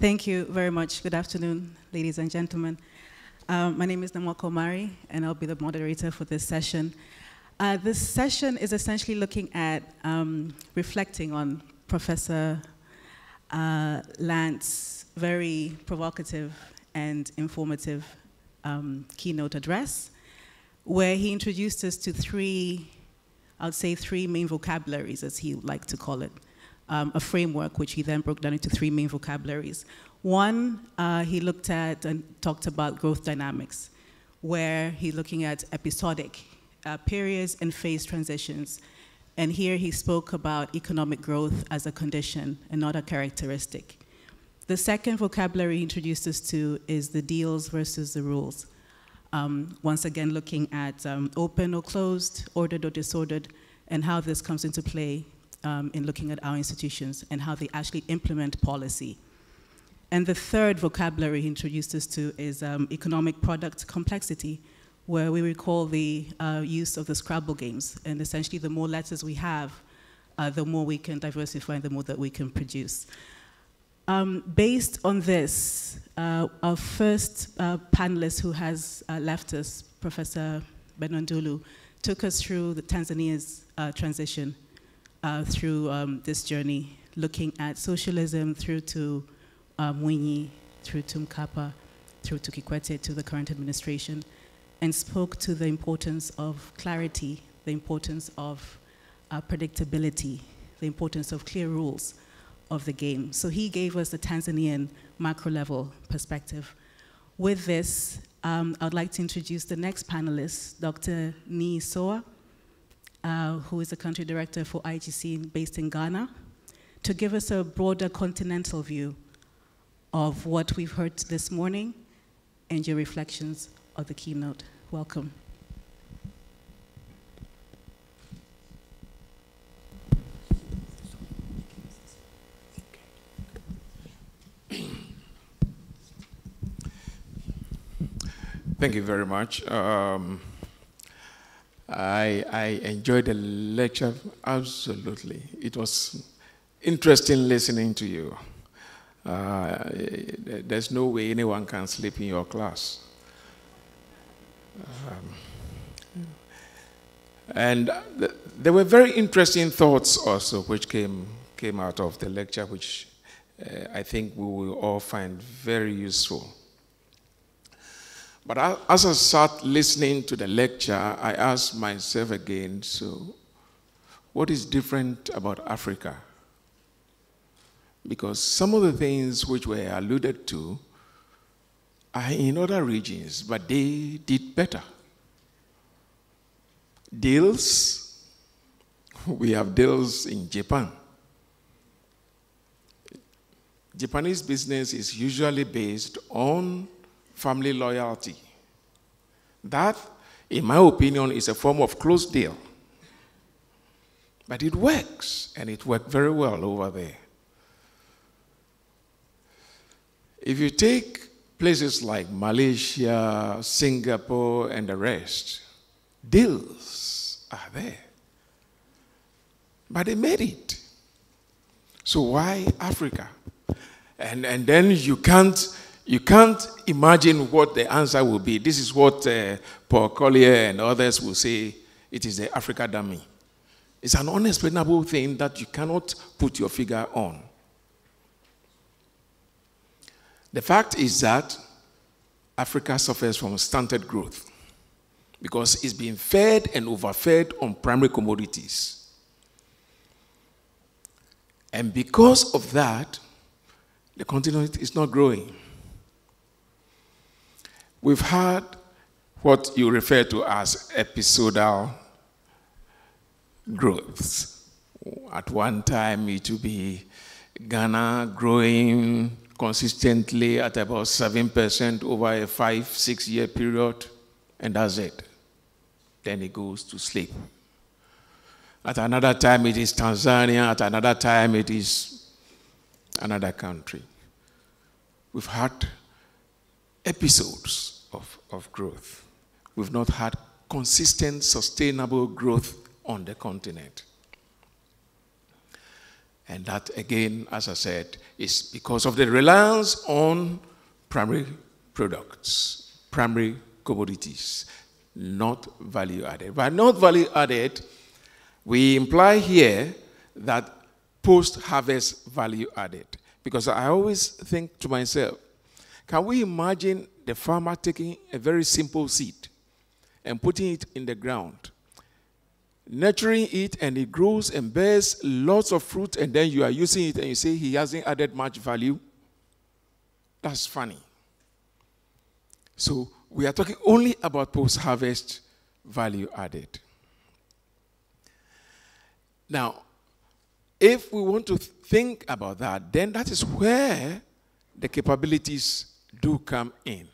Thank you very much. Good afternoon, ladies and gentlemen. Um, my name is Namwaka Omari, and I'll be the moderator for this session. Uh, this session is essentially looking at um, reflecting on Professor uh, Lant's very provocative and informative um, keynote address, where he introduced us to three, I would say three main vocabularies, as he would like to call it, um, a framework which he then broke down into three main vocabularies. One, uh, he looked at and talked about growth dynamics, where he's looking at episodic uh, periods and phase transitions. And here he spoke about economic growth as a condition and not a characteristic. The second vocabulary he introduced us to is the deals versus the rules. Um, once again, looking at um, open or closed, ordered or disordered, and how this comes into play um, in looking at our institutions and how they actually implement policy. And the third vocabulary he introduced us to is um, economic product complexity, where we recall the uh, use of the Scrabble games. And essentially, the more letters we have, uh, the more we can diversify and the more that we can produce. Um, based on this, uh, our first uh, panelist who has uh, left us, Professor Benno Ndulu, took us through the Tanzania's uh, transition uh, through um, this journey, looking at socialism through to uh, Mwinyi, through to Mkapa, through to Kikwete, to the current administration, and spoke to the importance of clarity, the importance of uh, predictability, the importance of clear rules of the game. So he gave us the Tanzanian macro level perspective. With this, um, I'd like to introduce the next panelist, Dr. Nii Sowa uh, who is the country director for IGC based in Ghana, to give us a broader continental view of what we've heard this morning and your reflections of the keynote. Welcome. Thank you very much. Um, I, I enjoyed the lecture absolutely. It was interesting listening to you. Uh, there's no way anyone can sleep in your class. Um, and th there were very interesting thoughts also which came, came out of the lecture, which uh, I think we will all find very useful. But as I sat listening to the lecture, I asked myself again so, what is different about Africa? Because some of the things which were alluded to are in other regions, but they did better. Deals, we have deals in Japan. Japanese business is usually based on family loyalty. That, in my opinion, is a form of close deal. But it works, and it worked very well over there. If you take places like Malaysia, Singapore, and the rest, deals are there. But they made it. So why Africa? And, and then you can't you can't imagine what the answer will be. This is what uh, Paul Collier and others will say it is the Africa dummy. It's an unexplainable thing that you cannot put your figure on. The fact is that Africa suffers from stunted growth because it's being fed and overfed on primary commodities. And because of that, the continent is not growing. We've had what you refer to as episodal growths. At one time, it would be Ghana growing consistently at about 7% over a five, six year period, and that's it. Then it goes to sleep. At another time, it is Tanzania. At another time, it is another country. We've had episodes of, of growth. We've not had consistent, sustainable growth on the continent. And that, again, as I said, is because of the reliance on primary products, primary commodities, not value added. By not value added, we imply here that post harvest value added. Because I always think to myself, can we imagine the farmer taking a very simple seed and putting it in the ground, nurturing it, and it grows and bears lots of fruit, and then you are using it and you say he hasn't added much value? That's funny. So we are talking only about post harvest value added. Now, if we want to think about that, then that is where the capabilities do come in.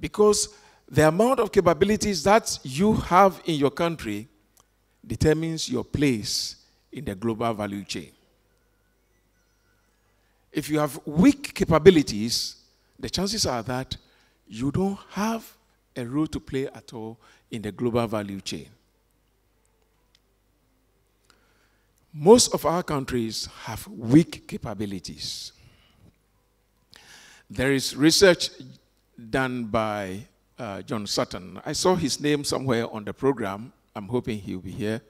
Because the amount of capabilities that you have in your country determines your place in the global value chain. If you have weak capabilities, the chances are that you don't have a role to play at all in the global value chain. Most of our countries have weak capabilities. There is research done by uh, John Sutton. I saw his name somewhere on the program. I'm hoping he'll be here.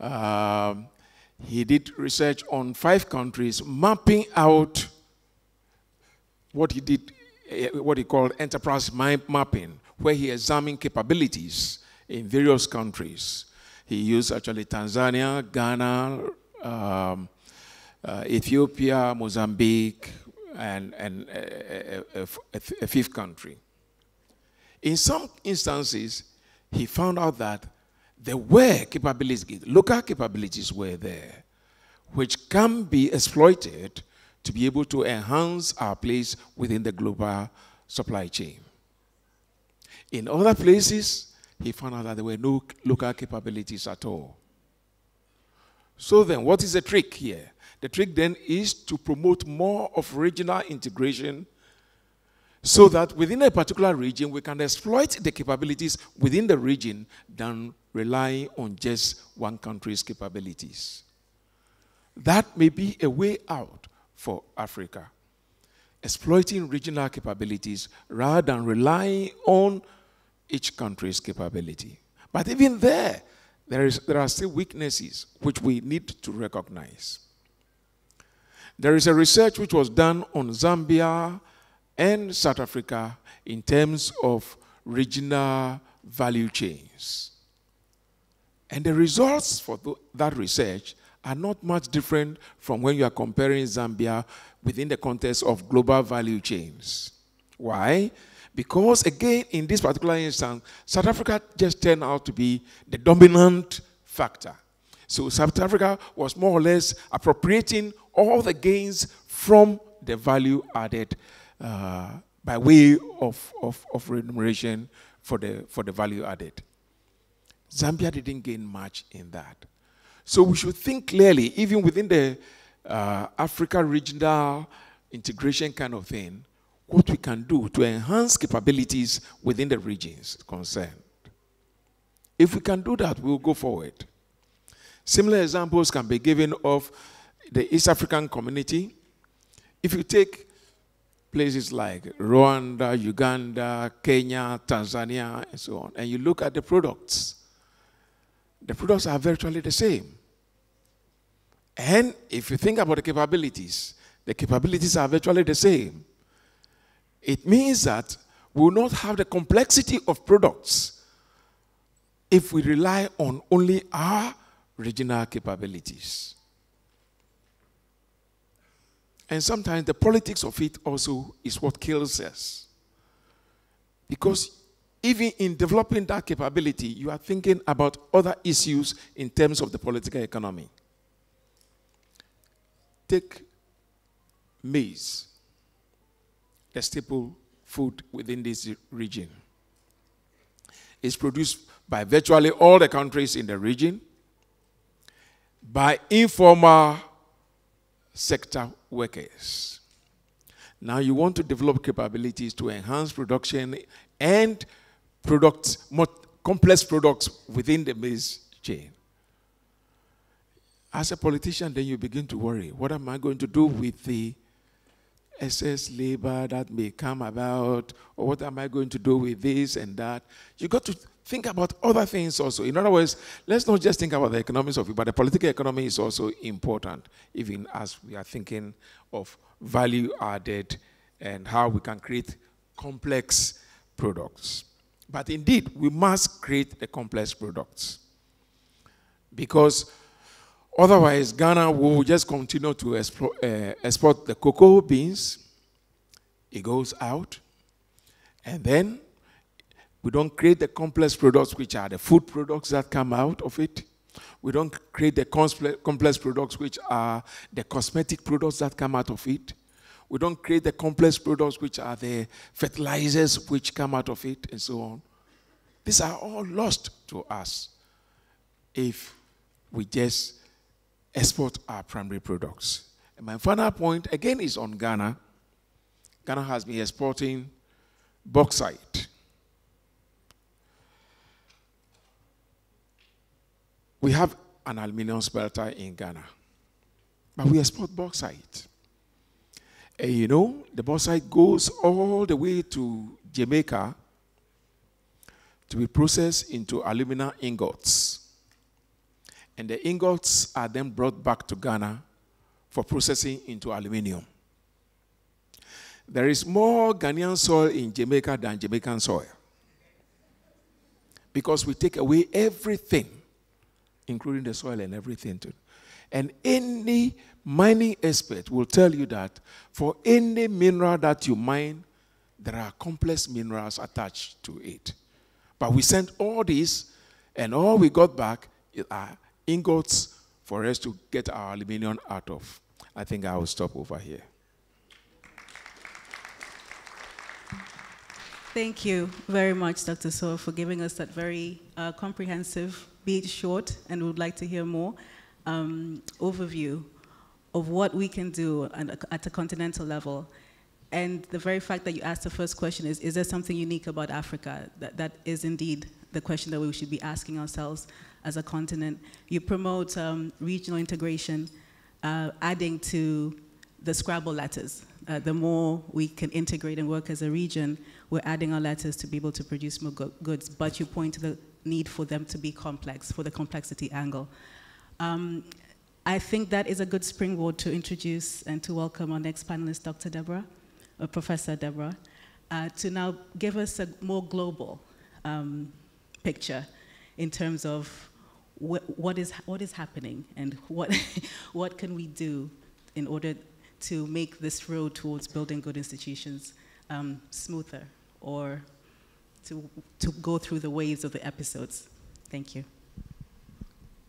Um, he did research on five countries, mapping out what he did, eh, what he called enterprise mind mapping, where he examined capabilities in various countries. He used actually Tanzania, Ghana, um, uh, Ethiopia, Mozambique, and, and uh, uh, uh, a, a, a, a fifth country. In some instances, he found out that there were capabilities, local capabilities were there, which can be exploited to be able to enhance our place within the global supply chain. In other places, he found out that there were no local capabilities at all. So then, what is the trick here? The trick then is to promote more of regional integration so that within a particular region we can exploit the capabilities within the region than relying on just one country's capabilities. That may be a way out for Africa. Exploiting regional capabilities rather than relying on each country's capability. But even there, there, is, there are still weaknesses which we need to recognize. There is a research which was done on Zambia and South Africa in terms of regional value chains. And the results for th that research are not much different from when you are comparing Zambia within the context of global value chains. Why? Because again, in this particular instance, South Africa just turned out to be the dominant factor. So South Africa was more or less appropriating all the gains from the value added uh, by way of, of, of remuneration for the, for the value added. Zambia didn't gain much in that. So we should think clearly, even within the uh, Africa regional integration kind of thing, what we can do to enhance capabilities within the regions concerned. If we can do that, we'll go forward. Similar examples can be given of the East African community. If you take places like Rwanda, Uganda, Kenya, Tanzania, and so on, and you look at the products, the products are virtually the same. And if you think about the capabilities, the capabilities are virtually the same. It means that we will not have the complexity of products if we rely on only our regional capabilities. And sometimes the politics of it also is what kills us. Because even in developing that capability, you are thinking about other issues in terms of the political economy. Take maize the staple food within this region. It's produced by virtually all the countries in the region, by informal sector workers. Now you want to develop capabilities to enhance production and products, more complex products within the maize chain. as a politician, then you begin to worry what am I going to do with the excess labor that may come about, or what am I going to do with this and that? You got to think about other things also. In other words, let's not just think about the economics of it, but the political economy is also important, even as we are thinking of value added and how we can create complex products. But indeed, we must create the complex products. Because otherwise, Ghana will just continue to export, uh, export the cocoa beans. It goes out. And then we don't create the complex products, which are the food products that come out of it. We don't create the complex products, which are the cosmetic products that come out of it. We don't create the complex products, which are the fertilizers which come out of it, and so on. These are all lost to us if we just export our primary products. And my final point, again, is on Ghana. Ghana has been exporting bauxite We have an aluminium smelter in Ghana, but we export bauxite. And you know, the bauxite goes all the way to Jamaica to be processed into alumina ingots. And the ingots are then brought back to Ghana for processing into aluminium. There is more Ghanaian soil in Jamaica than Jamaican soil. Because we take away everything including the soil and everything. Too. And any mining expert will tell you that for any mineral that you mine, there are complex minerals attached to it. But we sent all this, and all we got back are ingots for us to get our aluminium out of. I think I will stop over here. Thank you very much, Dr. So, for giving us that very uh, comprehensive be it short, and we would like to hear more, um, overview of what we can do at a continental level. And the very fact that you asked the first question is, is there something unique about Africa? That, that is indeed the question that we should be asking ourselves as a continent. You promote um, regional integration, uh, adding to the Scrabble letters. Uh, the more we can integrate and work as a region, we're adding our letters to be able to produce more go goods. But you point to the need for them to be complex, for the complexity angle. Um, I think that is a good springboard to introduce and to welcome our next panelist, Dr. Deborah, or uh, Professor Deborah, uh, to now give us a more global um, picture in terms of wh what, is, what is happening and what, what can we do in order to make this road towards building good institutions um, smoother or to, to go through the waves of the episodes. Thank you.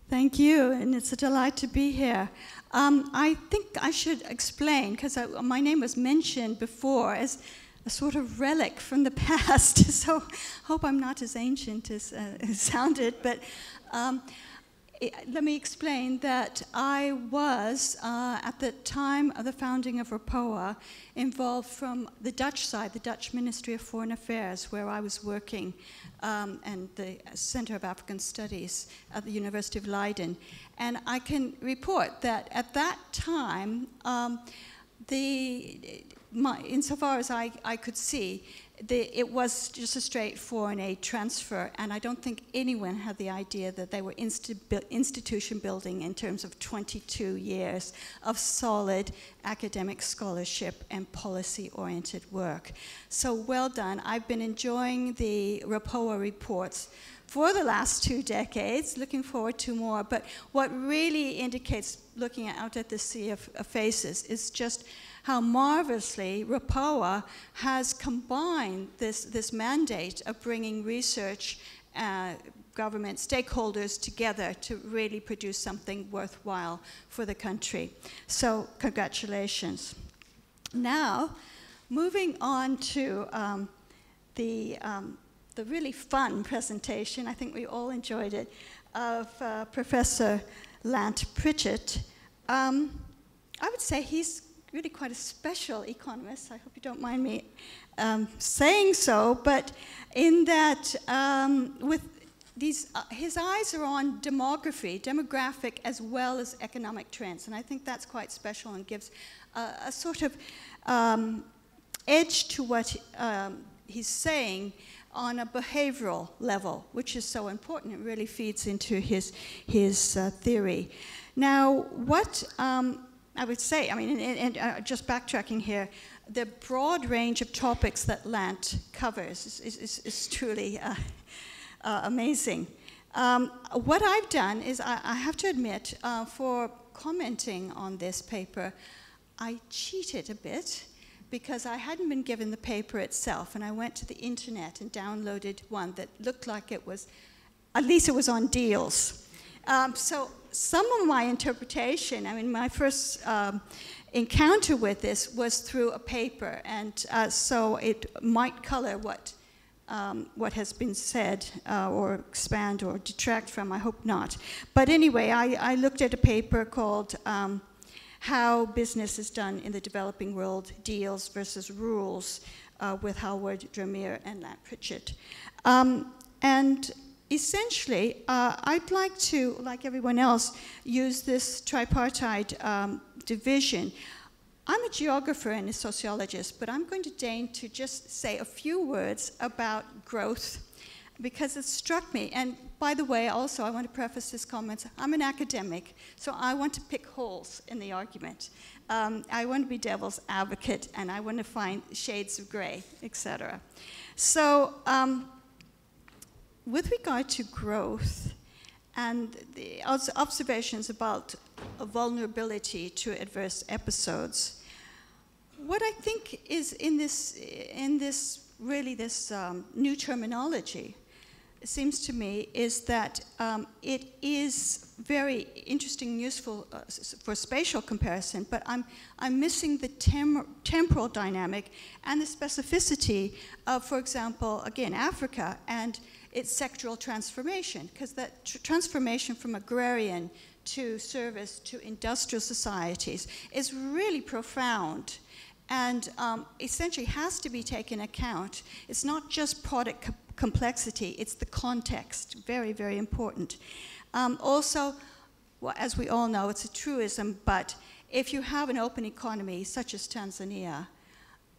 Thank you, and it's a delight to be here. Um, I think I should explain, because my name was mentioned before as a sort of relic from the past, so I hope I'm not as ancient as uh, it sounded, but um, let me explain that I was, uh, at the time of the founding of REPOA, involved from the Dutch side, the Dutch Ministry of Foreign Affairs, where I was working, um, and the Center of African Studies at the University of Leiden. And I can report that at that time, um, the, my, insofar as I, I could see, the, it was just a straight foreign aid transfer, and I don't think anyone had the idea that they were institution building in terms of 22 years of solid academic scholarship and policy-oriented work. So well done. I've been enjoying the REPOA reports for the last two decades, looking forward to more. But what really indicates, looking out at the sea of, of faces, is just how marvelously REPOA has combined this, this mandate of bringing research uh, government stakeholders together to really produce something worthwhile for the country. So congratulations. Now, moving on to um, the, um, the really fun presentation, I think we all enjoyed it, of uh, Professor Lant Pritchett. Um, I would say he's really quite a special economist. I hope you don't mind me um, saying so, but in that um, with these, uh, his eyes are on demography, demographic, as well as economic trends. And I think that's quite special and gives a sort of um, edge to what um, he's saying on a behavioral level, which is so important. It really feeds into his, his uh, theory. Now, what um, I would say, I mean, and, and uh, just backtracking here, the broad range of topics that Lant covers is, is, is, truly uh, uh, amazing. Um, what I've done is, I, I have to admit, uh, for commenting on this paper, I cheated a bit because I hadn't been given the paper itself, and I went to the internet and downloaded one that looked like it was, at least it was on deals. Um, so some of my interpretation, I mean, my first um, encounter with this was through a paper, and uh, so it might color what um, what has been said uh, or expand or detract from. I hope not. But anyway, I, I looked at a paper called um, How Business is Done in the Developing World Deals versus Rules uh, with Hallward-Driemeier and Lant Pritchett. Um, and essentially, uh, I'd like to, like everyone else, use this tripartite um, division. I'm a geographer and a sociologist, but I'm going to deign to just say a few words about growth because it struck me. And by the way, also, I want to preface this comment I'm an academic, so I want to pick holes in the argument. Um, I want to be devil's advocate, and I want to find shades of gray, etc. So, um, with regard to growth and the observations about vulnerability to adverse episodes, what I think is in this, in this really this um, new terminology, it seems to me, is that um, it is very interesting and useful uh, for spatial comparison, but I'm, I'm missing the tem temporal dynamic and the specificity of, for example, again, Africa and its sectoral transformation, because that tr transformation from agrarian to service to industrial societies is really profound and um, essentially has to be taken account. It's not just product co complexity, it's the context, very, very important. Um, also, well, as we all know, it's a truism, but if you have an open economy such as Tanzania,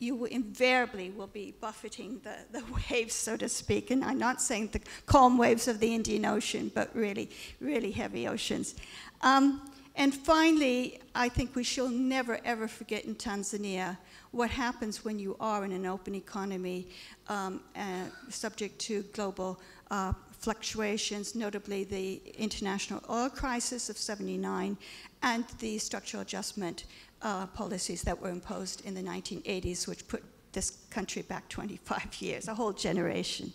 you will invariably will be buffeting the, the waves, so to speak. And I'm not saying the calm waves of the Indian Ocean, but really, really heavy oceans. Um, and finally, I think we shall never ever forget in Tanzania what happens when you are in an open economy um, uh, subject to global uh, fluctuations, notably the international oil crisis of 79 and the structural adjustment uh, policies that were imposed in the 1980s, which put this country back 25 years, a whole generation.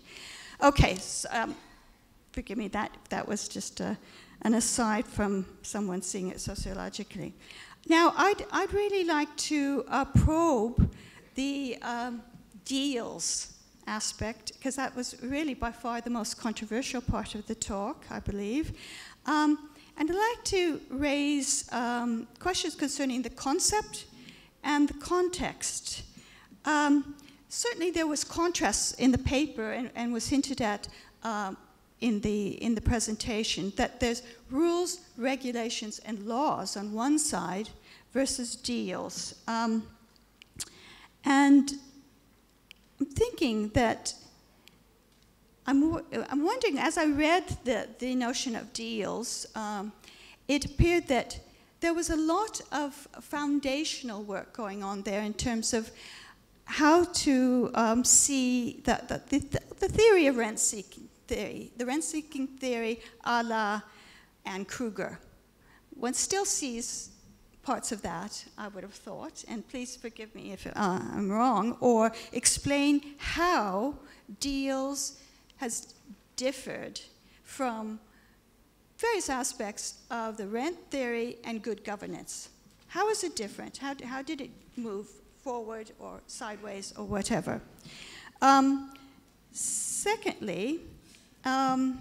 Okay, so, um, forgive me, that, that was just a, and aside from someone seeing it sociologically. Now, I'd, I'd really like to uh, probe the um, deals aspect, because that was really by far the most controversial part of the talk, I believe. Um, and I'd like to raise um, questions concerning the concept and the context. Um, certainly, there was contrast in the paper and, and was hinted at um, in the, in the presentation that there's rules, regulations, and laws on one side versus deals. Um, and I'm thinking that I'm, I'm wondering, as I read the, the notion of deals, um, it appeared that there was a lot of foundational work going on there in terms of how to um, see the, the, the, the theory of rent seeking theory, the rent-seeking theory a la Anne Krueger. One still sees parts of that, I would have thought, and please forgive me if uh, I'm wrong, or explain how deals has differed from various aspects of the rent theory and good governance. How is it different? How, how did it move forward or sideways or whatever? Um, secondly, um,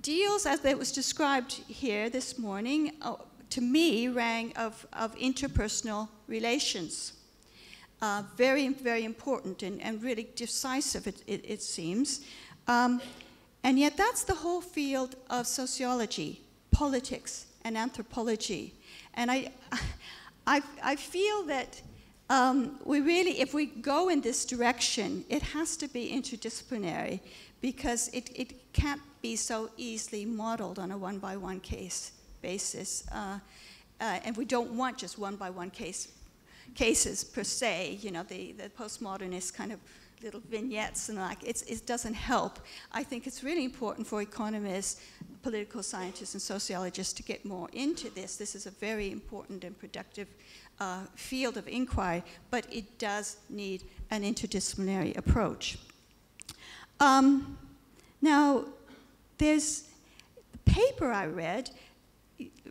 deals, as it was described here this morning, uh, to me rang of, of interpersonal relations. Uh, very, very important and, and really decisive, it, it, it seems. Um, And yet, that's the whole field of sociology, politics, and anthropology. And I, I, I feel that um, we really, if we go in this direction, it has to be interdisciplinary because it, it can't be so easily modeled on a one by one case basis. Uh, uh, and we don't want just one by one case cases per se, you know, the, the postmodernist kind of little vignettes and like, it doesn't help. I think it's really important for economists, political scientists, and sociologists to get more into this. This is a very important and productive uh, field of inquiry, but it does need an interdisciplinary approach. Um, now, there's paper I read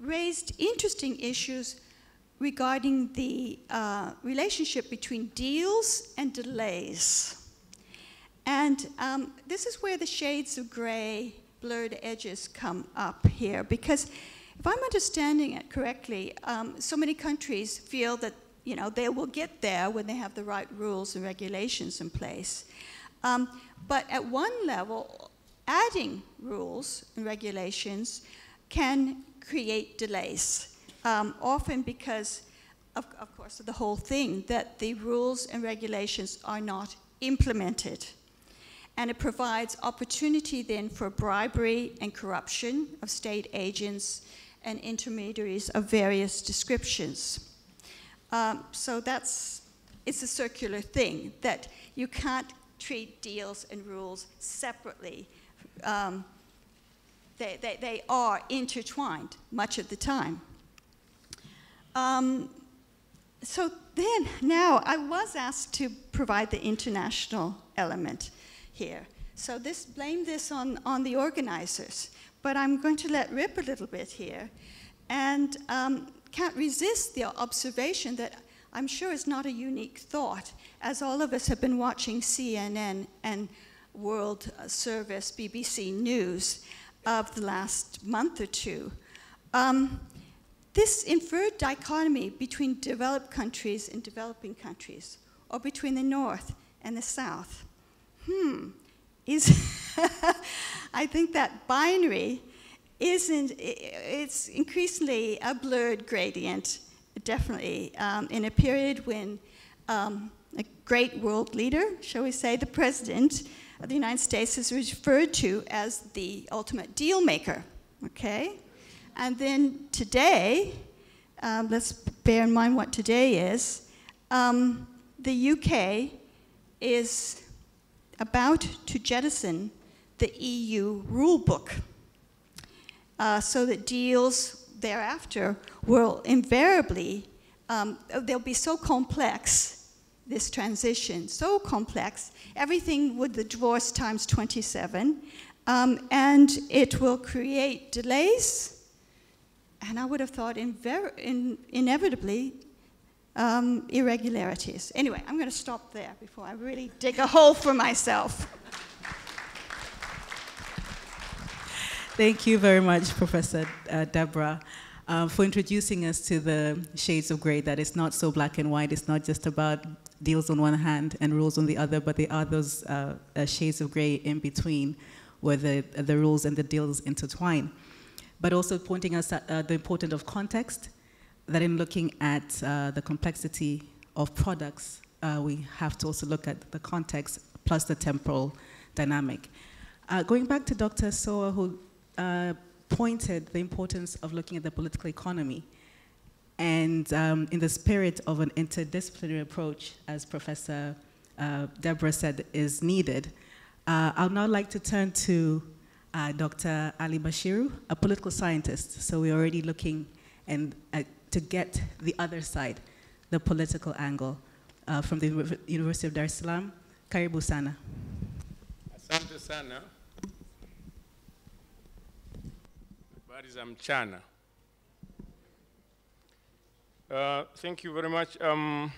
raised interesting issues regarding the uh, relationship between deals and delays. And um, this is where the shades of gray, blurred edges come up here, because if I'm understanding it correctly, um, so many countries feel that you know they will get there when they have the right rules and regulations in place. Um, but at one level, adding rules and regulations can create delays um, often because, of, of course, of the whole thing, that the rules and regulations are not implemented. And it provides opportunity then for bribery and corruption of state agents and intermediaries of various descriptions. Um, so that's, it's a circular thing that you can't treat deals and rules separately. Um, they, they, they are intertwined much of the time. Um, so then, now, I was asked to provide the international element here. So this, blame this on, on the organizers. But I'm going to let rip a little bit here. And um, can't resist the observation that I'm sure is not a unique thought, as all of us have been watching CNN and World Service, BBC News of the last month or two. Um, this inferred dichotomy between developed countries and developing countries, or between the North and the South, hmm, is, I think that binary isn't, it's increasingly a blurred gradient, definitely, um, in a period when um, a great world leader, shall we say, the president of the United States is referred to as the ultimate deal maker, okay? And then today, um, let's bear in mind what today is, um, the UK is about to jettison the EU rule book uh, so that deals thereafter will invariably, um, they'll be so complex, this transition, so complex, everything with the divorce times 27, um, and it will create delays and I would have thought in in inevitably um, irregularities. Anyway, I'm going to stop there before I really dig a hole for myself. Thank you very much, Professor uh, Deborah, uh, for introducing us to the shades of gray, that it's not so black and white. It's not just about deals on one hand and rules on the other, but there are those uh, uh shades of gray in between where the, the rules and the deals intertwine but also pointing us at uh, the importance of context, that in looking at uh, the complexity of products, uh, we have to also look at the context plus the temporal dynamic. Uh, going back to Dr. Sowa, who uh, pointed the importance of looking at the political economy, and um, in the spirit of an interdisciplinary approach, as Professor uh, Deborah said, is needed, I'd now like to turn to uh, Dr. Ali Bashiru, a political scientist. So we're already looking and uh, to get the other side, the political angle uh, from the University of Dar es Salaam. Karibu sana. Asante sana. Habari za mchana. Uh, thank you very much. Um,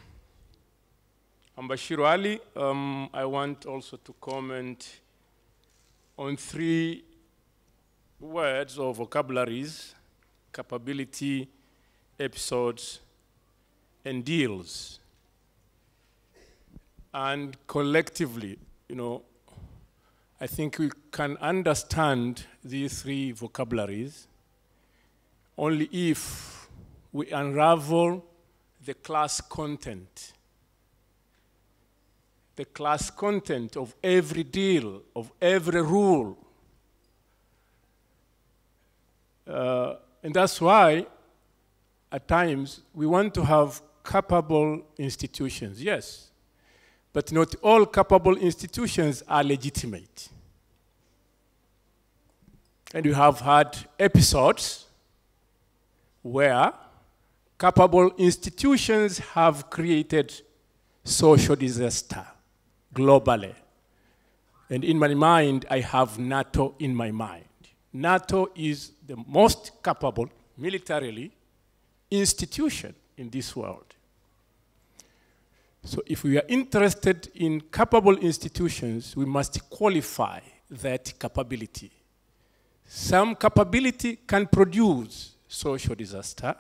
I'm Ali. Um, I want also to comment on three words or vocabularies capability, episodes, and deals. And collectively, you know, I think we can understand these three vocabularies only if we unravel the class content. The class content of every deal, of every rule. Uh, and that's why, at times, we want to have capable institutions, yes. But not all capable institutions are legitimate. And we have had episodes where capable institutions have created social disaster globally. And in my mind, I have NATO in my mind. NATO is the most capable militarily institution in this world. So if we are interested in capable institutions, we must qualify that capability. Some capability can produce social disaster,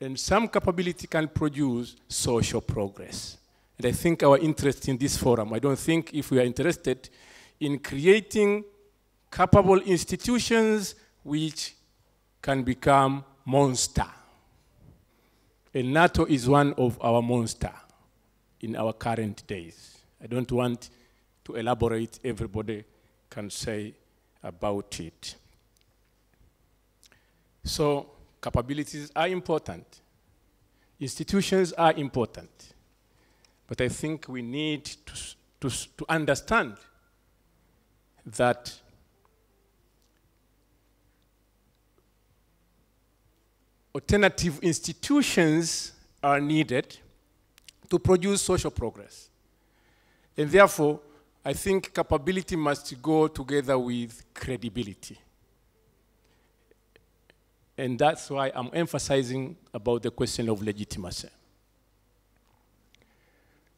and some capability can produce social progress. And I think our interest in this forum, I don't think if we are interested in creating capable institutions which can become monster. And NATO is one of our monster in our current days. I don't want to elaborate, everybody can say about it. So capabilities are important. Institutions are important. But I think we need to, to, to understand that alternative institutions are needed to produce social progress. And therefore, I think capability must go together with credibility. And that's why I'm emphasizing about the question of legitimacy.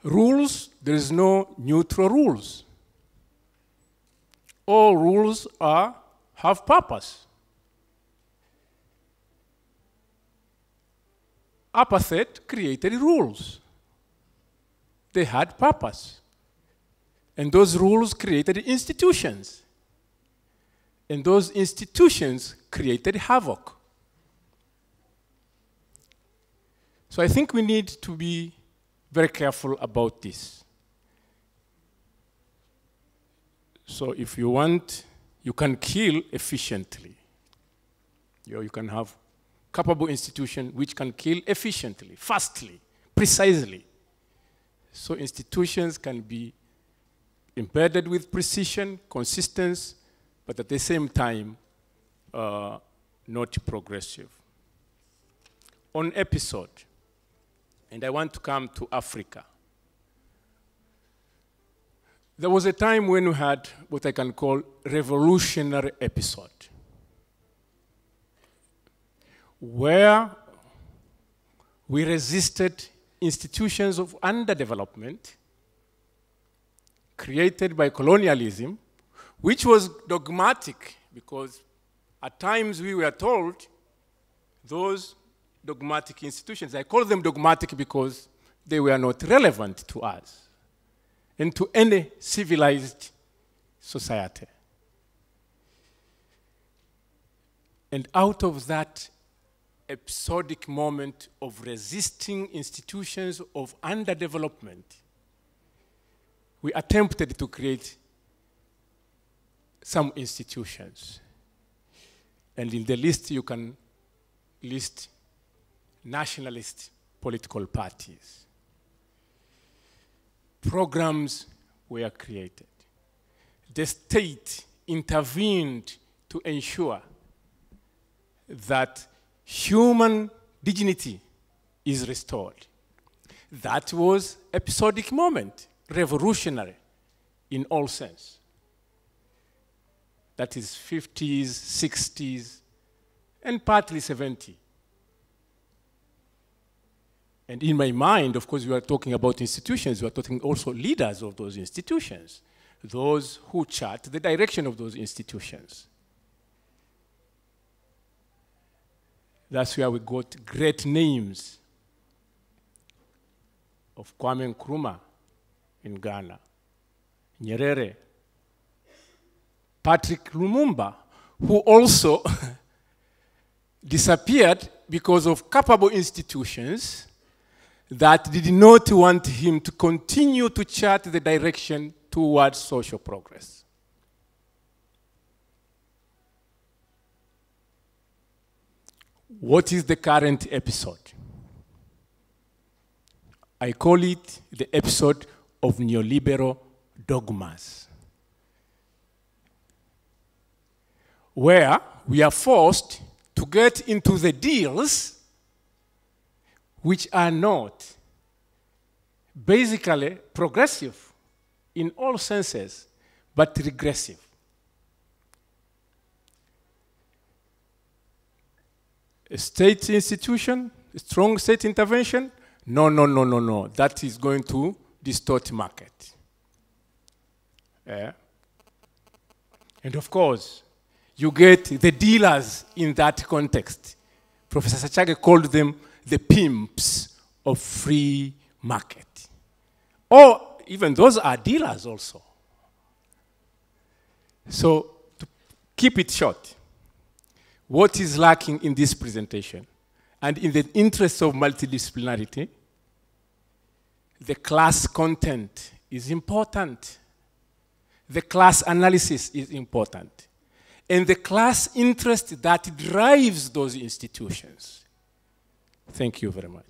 Rules, there is no neutral rules. All rules are, have purpose. Apartheid created rules. They had purpose. And those rules created institutions. And those institutions created havoc. So I think we need to be very careful about this. So if you want, you can kill efficiently. You, know, you can have capable institution which can kill efficiently, fastly, precisely. So institutions can be embedded with precision, consistency, but at the same time, uh, not progressive. On episode, and I want to come to Africa. There was a time when we had what I can call revolutionary episode, where we resisted institutions of underdevelopment created by colonialism, which was dogmatic because at times we were told those dogmatic institutions. I call them dogmatic because they were not relevant to us and to any civilized society. And out of that episodic moment of resisting institutions of underdevelopment, we attempted to create some institutions. And in the list, you can list nationalist political parties. Programs were created. The state intervened to ensure that human dignity is restored. That was episodic moment, revolutionary in all sense. That is 50s, 60s, and partly 70s. And in my mind, of course, we are talking about institutions, we are talking also leaders of those institutions, those who chart the direction of those institutions. That's where we got great names of Kwame Nkrumah in Ghana, Nyerere Patrice Lumumba, who also disappeared because of capable institutions that did not want him to continue to chart the direction towards social progress. What is the current episode? I call it the episode of neoliberal dogmas, where we are forced to get into the deals which are not basically progressive in all senses, but regressive. A state institution, a strong state intervention, no, no, no, no, no. That is going to distort market. Yeah. And of course, you get the dealers in that context. Professor Chachage called them the pimps of free market. Or even those are dealers also. So, to keep it short, what is lacking in this presentation? And in the interest of multidisciplinarity, the class content is important. The class analysis is important. And the class interest that drives those institutions. Thank you very much.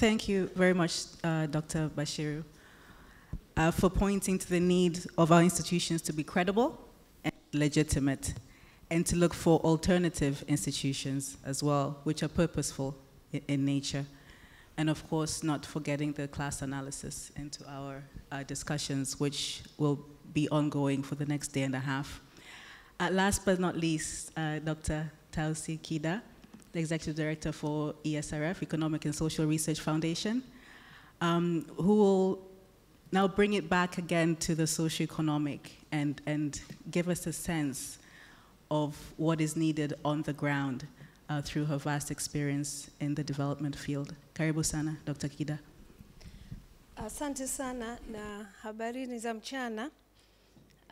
Thank you very much, uh, Dr. Bashiru, uh, for pointing to the need of our institutions to be credible and legitimate, and to look for alternative institutions as well, which are purposeful in, in nature. And of course, not forgetting the class analysis into our uh, discussions, which will be ongoing for the next day and a half. Uh, last but not least, uh, Dr. Tausi Kida, the Executive Director for ESRF, Economic and Social Research Foundation, um, who will now bring it back again to the socioeconomic and, and give us a sense of what is needed on the ground uh, through her vast experience in the development field. Karibu sana, Dr. Kida. Asante sana na habarini za mchana.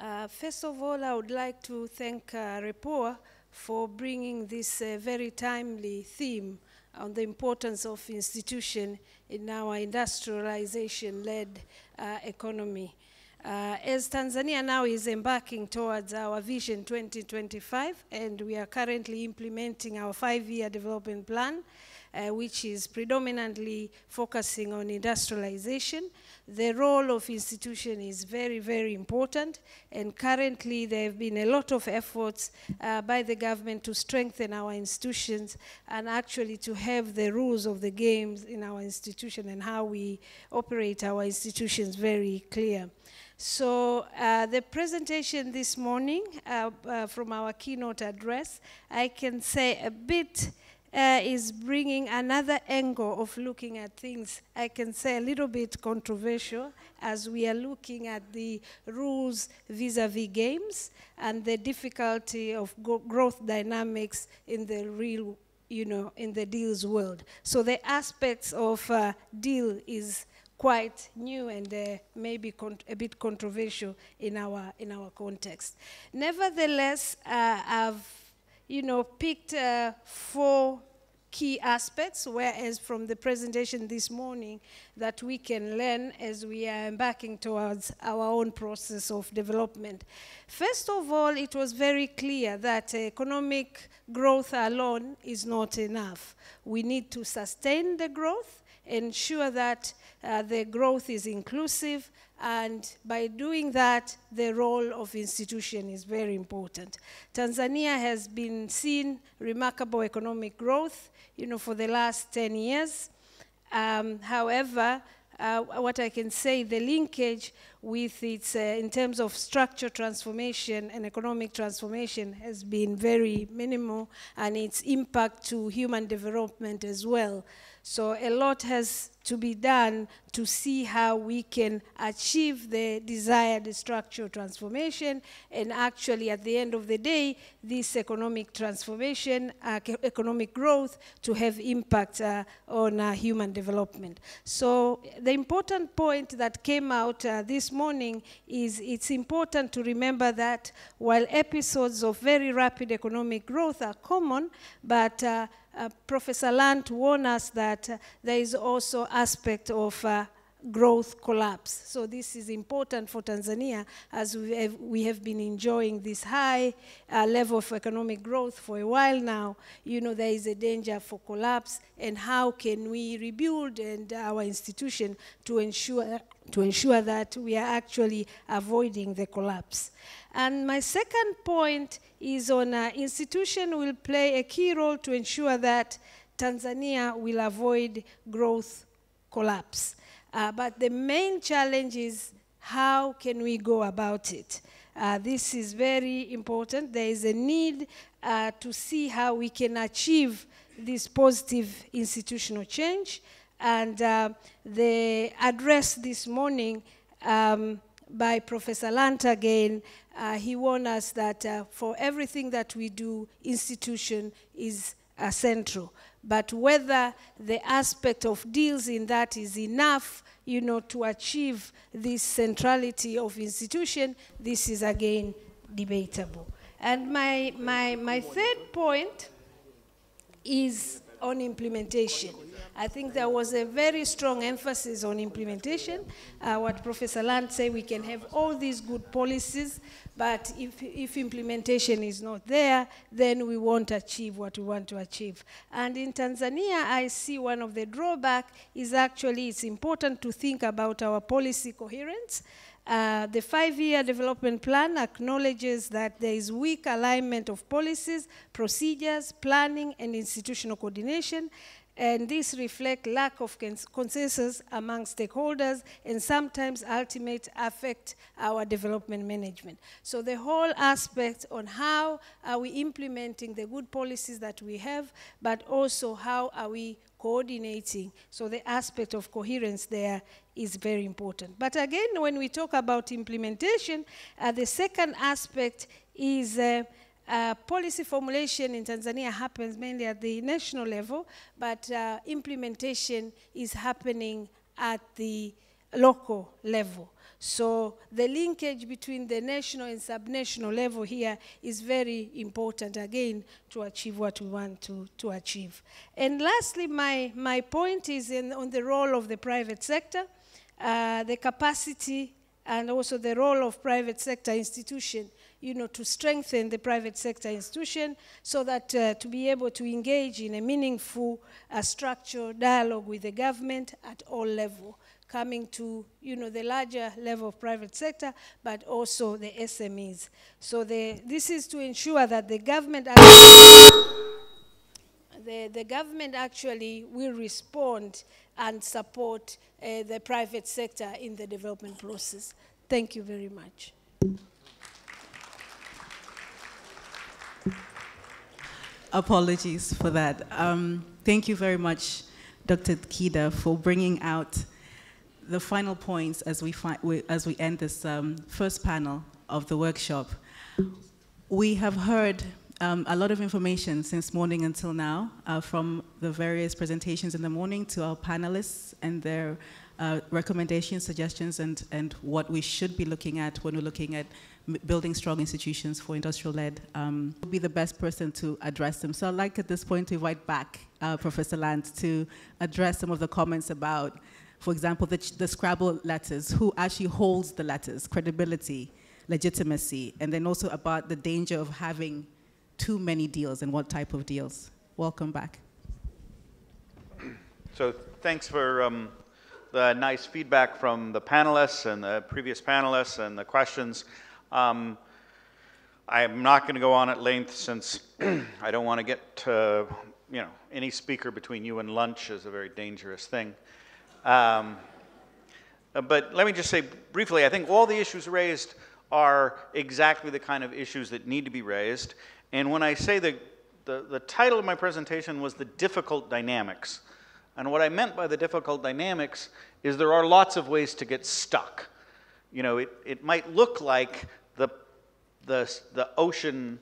Uh, first of all, I would like to thank uh, REPOA for bringing this uh, very timely theme on the importance of institution in our industrialization-led uh, economy. Uh, as Tanzania now is embarking towards our Vision 2025, and we are currently implementing our five-year development plan, uh, which is predominantly focusing on industrialization. The role of institution is very, very important, and currently there have been a lot of efforts uh, by the government to strengthen our institutions and actually to have the rules of the games in our institution and how we operate our institutions very clear. So uh, the presentation this morning uh, uh, from our keynote address, I can say a bit uh, is bringing another angle of looking at things, I can say a little bit controversial, as we are looking at the rules vis-a-vis games and the difficulty of growth dynamics in the real, you know, in the deals world. So the aspects of uh, deal is quite new and uh, maybe a bit controversial in our, in our context. Nevertheless, uh, I've you know, picked uh, four key aspects, whereas from the presentation this morning that we can learn as we are embarking towards our own process of development. First of all, it was very clear that economic growth alone is not enough. We need to sustain the growth, ensure that uh, the growth is inclusive, and by doing that, the role of institution is very important. Tanzania has been seeing remarkable economic growth, you know, for the last 10 years. Um, however, uh, what I can say, the linkage with its, uh, in terms of structure transformation and economic transformation, has been very minimal, and its impact to human development as well. So a lot has to be done to see how we can achieve the desired structural transformation. And actually at the end of the day this economic transformation uh, economic growth to have impact uh, on uh, human development. So the important point that came out uh, this morning is it's important to remember that while episodes of very rapid economic growth are common but uh, Professor Lant warned us that uh, there is also aspect of uh, growth collapse. So this is important for Tanzania as we have, we have been enjoying this high uh, level of economic growth for a while now. You know, there is a danger for collapse and how can we rebuild and our institution to ensure, to ensure that we are actually avoiding the collapse. And my second point is on uh, institution will play a key role to ensure that Tanzania will avoid growth collapse. Uh, but the main challenge is how can we go about it? Uh, this is very important. There is a need uh, to see how we can achieve this positive institutional change. And uh, the address this morning um, by Professor Lant again, uh, he warned us that uh, for everything that we do, institution is uh, central. But whether the aspect of deals in that is enough, you know, to achieve this centrality of institution, this is again debatable. And my, my, my third point is on implementation. I think there was a very strong emphasis on implementation. Uh, what Professor Lant said, we can have all these good policies, but if, if implementation is not there, then we won't achieve what we want to achieve. And in Tanzania, I see one of the drawback is actually it's important to think about our policy coherence. Uh, the five-year development plan acknowledges that there is weak alignment of policies, procedures, planning, and institutional coordination, and this reflects lack of consensus among stakeholders and sometimes ultimately affect our development management. So the whole aspect on how are we implementing the good policies that we have, but also how are we coordinating. So the aspect of coherence there is very important. But again, when we talk about implementation, uh, the second aspect is uh, uh, policy formulation in Tanzania happens mainly at the national level, but uh, implementation is happening at the local level. So the linkage between the national and subnational level here is very important, again, to achieve what we want to, to achieve. And lastly, my, my point is in, on the role of the private sector, uh, the capacity and also the role of private sector institution you know, to strengthen the private sector institution so that uh, to be able to engage in a meaningful uh, structured dialogue with the government at all levels coming to you know the larger level of private sector, but also the SMEs. So the, this is to ensure that the government the, the government actually will respond and support uh, the private sector in the development process. Thank you very much. Apologies for that. Um, thank you very much, Dr. Kida, for bringing out the final points as we, we as we end this um, first panel of the workshop. We have heard um, a lot of information since morning until now uh, from the various presentations in the morning to our panelists and their uh, recommendations, suggestions, and, and what we should be looking at when we're looking at building strong institutions for industrial-led um, would be the best person to address them. So I'd like at this point to invite back uh, Professor Lant to address some of the comments about, for example, the, the Scrabble letters, who actually holds the letters, credibility, legitimacy, and then also about the danger of having too many deals and what type of deals. Welcome back. So thanks for um, the nice feedback from the panelists and the previous panelists and the questions. Um, I'm not going to go on at length since I don't want to get to, you know, any speaker between you and lunch is a very dangerous thing. Um, Uh, but let me just say briefly, I think all the issues raised are exactly the kind of issues that need to be raised. And when I say the, the, the title of my presentation was The Difficult Dynamics, and what I meant by the difficult dynamics is there are lots of ways to get stuck. You know, it, it might look like the, the, the ocean,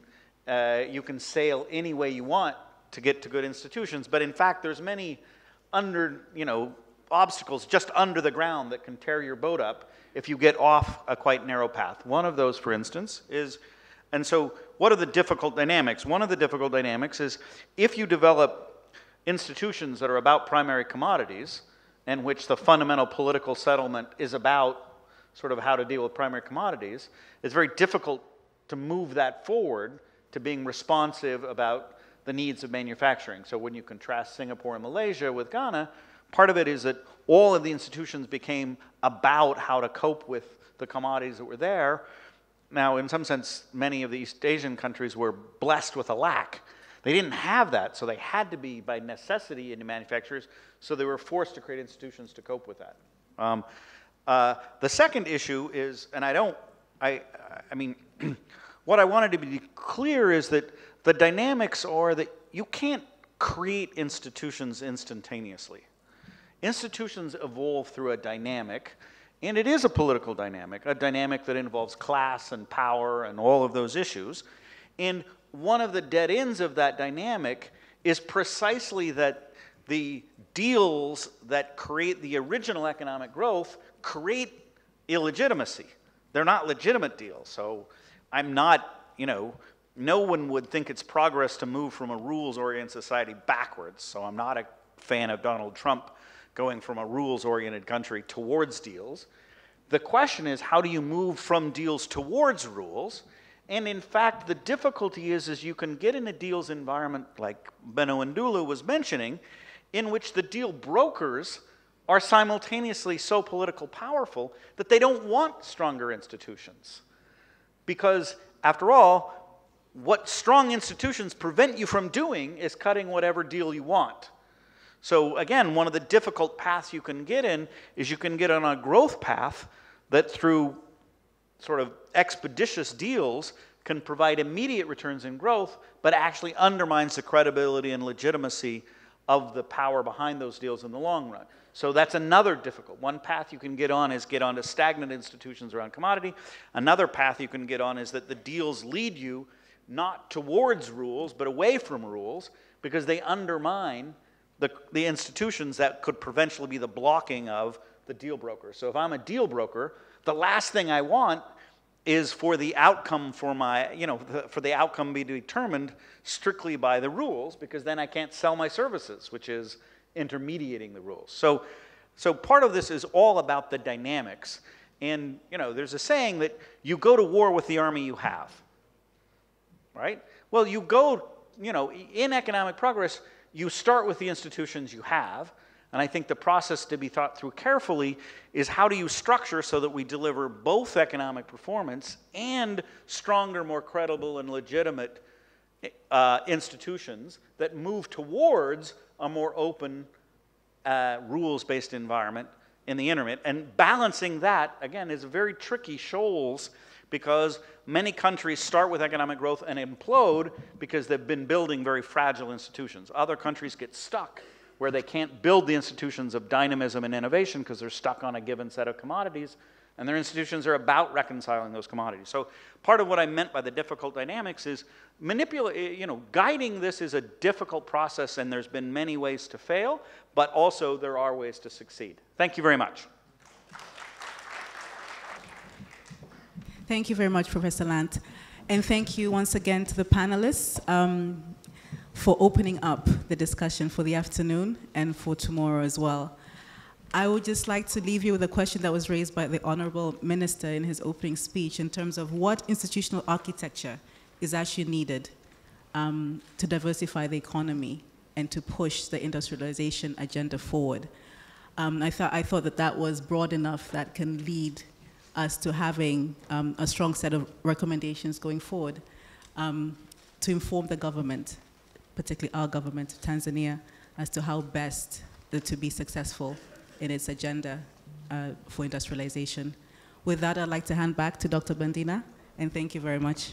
uh, you can sail any way you want to get to good institutions, but in fact, there's many under, you know, obstacles just under the ground that can tear your boat up if you get off a quite narrow path. One of those, for instance, is, and so what are the difficult dynamics? One of the difficult dynamics is if you develop institutions that are about primary commodities, and which the fundamental political settlement is about sort of how to deal with primary commodities, it's very difficult to move that forward to being responsive about the needs of manufacturing. So when you contrast Singapore and Malaysia with Ghana, part of it is that all of the institutions became about how to cope with the commodities that were there. Now, in some sense, many of the East Asian countries were blessed with a lack they didn't have that, so they had to be, by necessity, into manufacturers, so they were forced to create institutions to cope with that. Um, uh, the second issue is, and I don't, I, I mean, what I wanted to be clear is that the dynamics are that you can't create institutions instantaneously. Institutions evolve through a dynamic, and it is a political dynamic, a dynamic that involves class and power and all of those issues. And one of the dead ends of that dynamic is precisely that the deals that create the original economic growth create illegitimacy. They're not legitimate deals. So I'm not, you know, no one would think it's progress to move from a rules oriented society backwards. So I'm not a fan of Donald Trump going from a rules oriented country towards deals. The question is how do you move from deals towards rules? And in fact, the difficulty is, is you can get in a deals environment like Benno Ndulu was mentioning, in which the deal brokers are simultaneously so political powerful that they don't want stronger institutions. Because, after all, what strong institutions prevent you from doing is cutting whatever deal you want. So, again, one of the difficult paths you can get in is you can get on a growth path that through sort of expeditious deals can provide immediate returns in growth, but actually undermines the credibility and legitimacy of the power behind those deals in the long run. So that's another difficult. One path you can get on is get onto stagnant institutions around commodity. Another path you can get on is that the deals lead you not towards rules, but away from rules, because they undermine the, the institutions that could potentially be the blocking of the deal broker. So if I'm a deal broker, the last thing I want is for the outcome for my, you know, for the outcome be determined strictly by the rules, because then I can't sell my services, which is intermediating the rules. So, so part of this is all about the dynamics. And, you know, there's a saying that you go to war with the army you have, right? Well, you go, you know, in economic progress, you start with the institutions you have, and I think the process to be thought through carefully is how do you structure so that we deliver both economic performance and stronger, more credible, and legitimate uh, institutions that move towards a more open, uh, rules based environment in the internet. And balancing that, again, is a very tricky shoals because many countries start with economic growth and implode because they've been building very fragile institutions. Other countries get stuck where they can't build the institutions of dynamism and innovation because they're stuck on a given set of commodities, and their institutions are about reconciling those commodities. So part of what I meant by the difficult dynamics is manipulate, eh, you know, guiding this is a difficult process, and there's been many ways to fail, but also there are ways to succeed. Thank you very much. Thank you very much, Professor Lant. And thank you once again to the panelists. Um, for opening up the discussion for the afternoon and for tomorrow as well. I would just like to leave you with a question that was raised by the Honorable Minister in his opening speech in terms of what institutional architecture is actually needed um, to diversify the economy and to push the industrialization agenda forward. Um, I, thought, I thought that that was broad enough that can lead us to having um, a strong set of recommendations going forward um, to inform the government particularly our government of Tanzania, as to how best to be successful in its agenda uh, for industrialization. With that, I'd like to hand back to Dr. Bandina, and thank you very much.